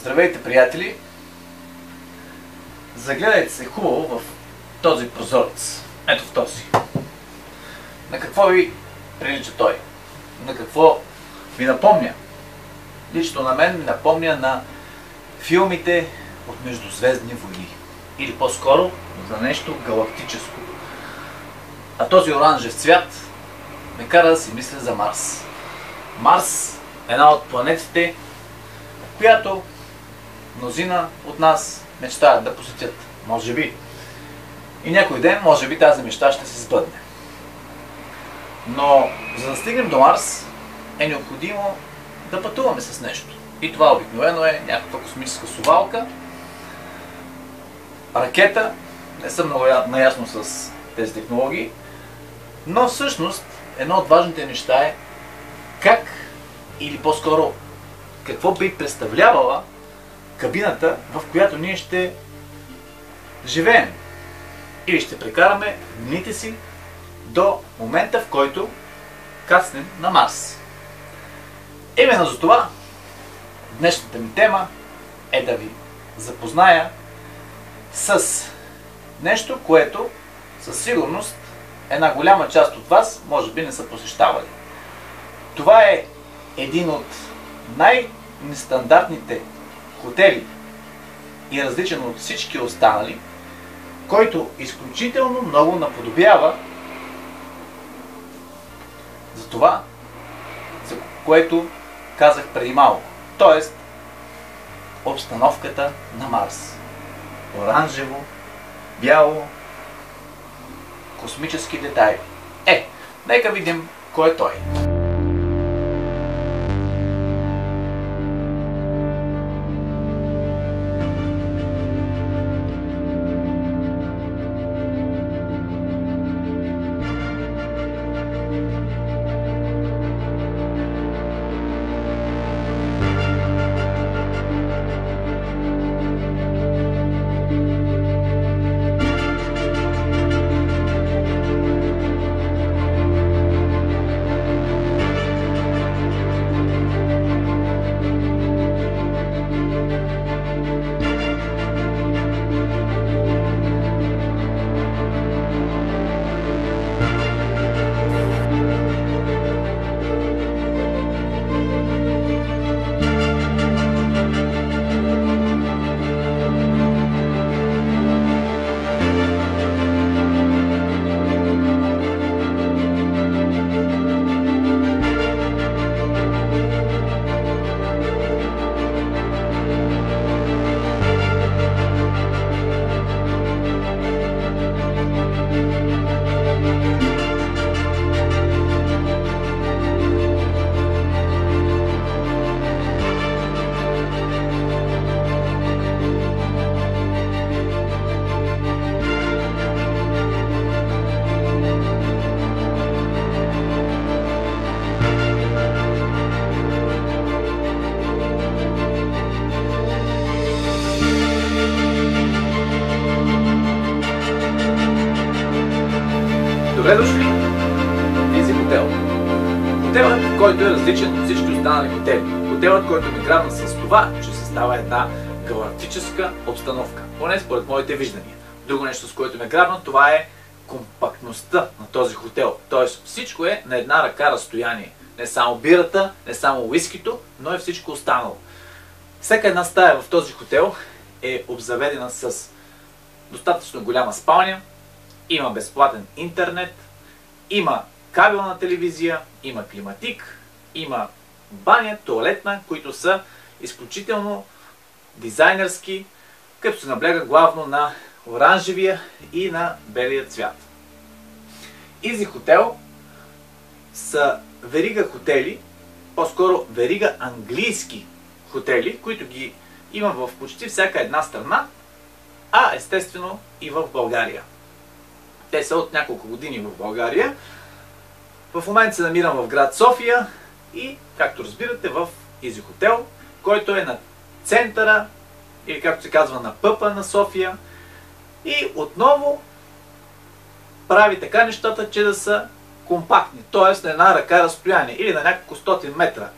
Здравейте, приятели! Загледайте се хубаво в този прозорец. Ето в този. На какво ви прилича той? На какво ви напомня? Лично на мен ми напомня на филмите от Междузвездни войни. Или по-скоро за нещо галактическо. А този оранжев цвят ме кара да си мисля за Марс. Марс е една от планетите, която мнозина от нас мечтаят да посетят. Може би. И някой ден, може би, тази мечта ще се сбъдне. Но, за да стигнем до Марс, е необходимо да пътуваме с нещо. И това обикновено е някаква космическа сувалка, ракета, не съм много наясно с тези технологии, но всъщност едно от важните неща е как или по-скоро какво би представлявала кабината, в която ние ще живеем или ще прекараме дните си до момента, в който кацнем на Марс. Именно за това днешната ми тема е да ви запозная с нещо, което със сигурност една голяма част от вас може би не са посещавали. Това е един от най-нестандартните хотели и различен от всички останали, който изключително много наподобява за това, за което казах преди малко. Тоест, обстановката на Марс. Оранжево, бяло, космически детайли. Е, нека видим кой е той. Добре дошли в Изи хотел. Хотелът, който е различен от всички останали хотели. Хотелът, който ми грабна с това, че се става една галактическа обстановка. Поне според моите виждания. Друго нещо, с което ме грабна, това е компактността на този хотел. Тоест всичко е на една ръка разстояние. Не само бирата, не само уискито, но и всичко останало. Всяка една стая в този хотел е обзаведена с достатъчно голяма спалня, има безплатен интернет, има кабелна телевизия, има климатик, има баня, туалетна, които са изключително дизайнерски, като се набляга главно на оранжевия и на белия цвят. Изи хотел са верига хотели, по-скоро верига английски хотели, които ги има в почти всяка една страна, а естествено и в България. Те са от няколко години в България. В момента се намирам в град София и, както разбирате, в Изи хотел, който е на центъра, или както се казва на пъпа на София. И отново прави така нещата, че да са компактни, т.е. на една ръка разстояние или на няколко стотин метра.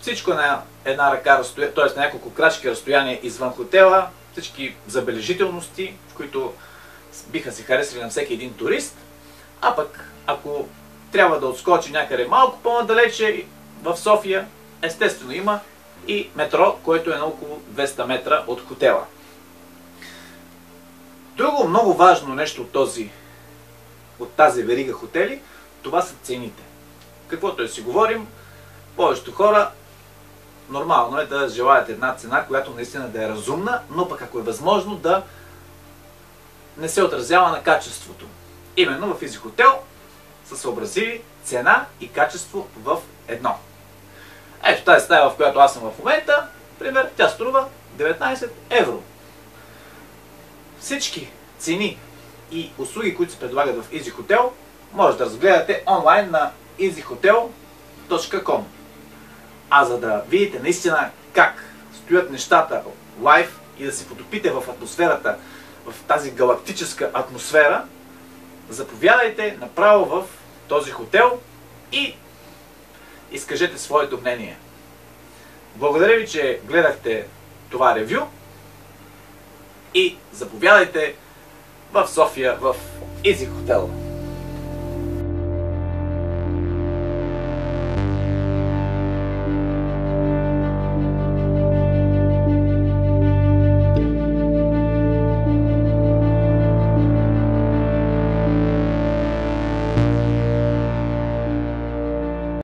Всичко на една ръка разстояние, т.е. няколко крачки разстояние извън хотела, всички забележителности, които биха се харесали на всеки един турист, а пък ако трябва да отскочи някъде малко по-надалече в София, естествено има и метро, което е на около 200 метра от хотела. Друго много важно нещо от, този, от тази верига хотели, това са цените. Каквото е си говорим, повечето хора нормално е да желаят една цена, която наистина да е разумна, но пък ако е възможно да не се отразява на качеството. Именно в Изи Хотел са съобразили цена и качество в едно. Ето тази стая, в която аз съм в момента, пример, тя струва 19 евро. Всички цени и услуги, които се предлагат в Easy Hotel, може да разгледате онлайн на easyhotel.com. А за да видите наистина как стоят нещата лайв и да се потопите в атмосферата, в тази галактическа атмосфера, заповядайте направо в този хотел и изкажете своето мнение. Благодаря ви, че гледахте това ревю и заповядайте в София в Easy Hotel.